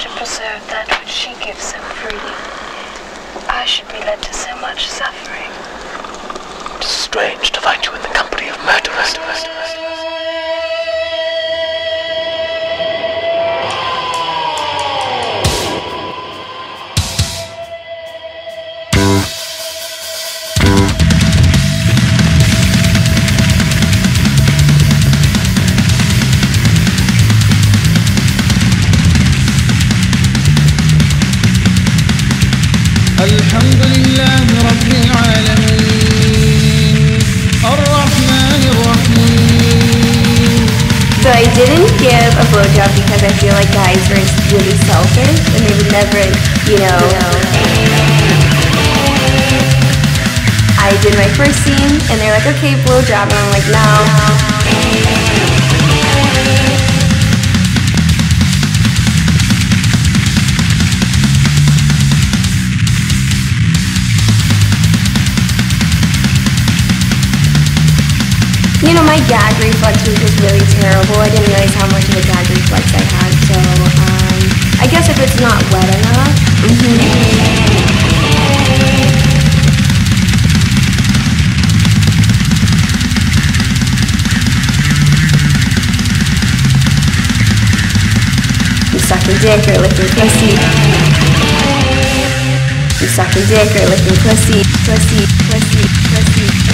to preserve that which she gives so freely, I should be led to so much suffering. It is strange to find you in the الحمد لله رب العالمين الرحمن الرحيم So I didn't give a blowjob because I feel like guys are really selfish and they would never, you know. I did my first scene and they're like, okay, blowjob, and I'm like, no. You know, my gag reflex was just really terrible. I didn't realize how much of a gag reflex I had. So, um, I guess if it's not wet enough. You suck a dick or lick your pussy. You suck a dick or lick your pussy, pussy, pussy, pussy.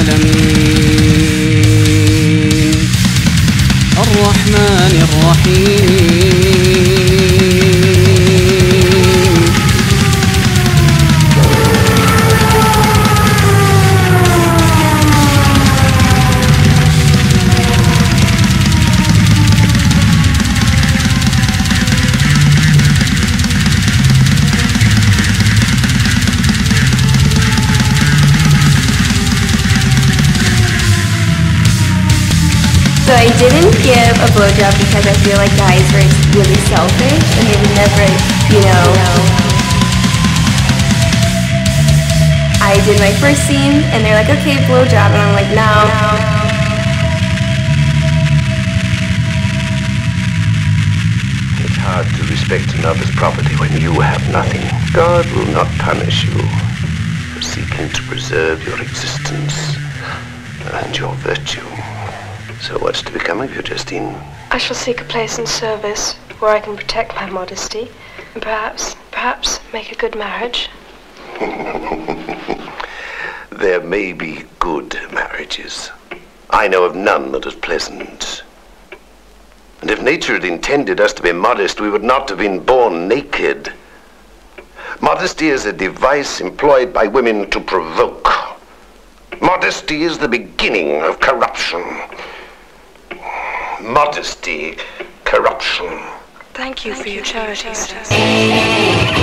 So I didn't give a blowjob because I feel like guys are really selfish and they would never, you know. I did my first scene and they're like, okay, blowjob, and I'm like, no. It's hard to respect another's property when you have nothing. God will not punish you for seeking to preserve your existence and your virtue. So what's to become of you, Justine? I shall seek a place in service where I can protect my modesty and perhaps, perhaps make a good marriage. There may be good marriages. I know of none that is pleasant. And if nature had intended us to be modest, we would not have been born naked. Modesty is a device employed by women to provoke. Modesty is the beginning of corruption. Modesty, corruption. Thank you for your charity, sir.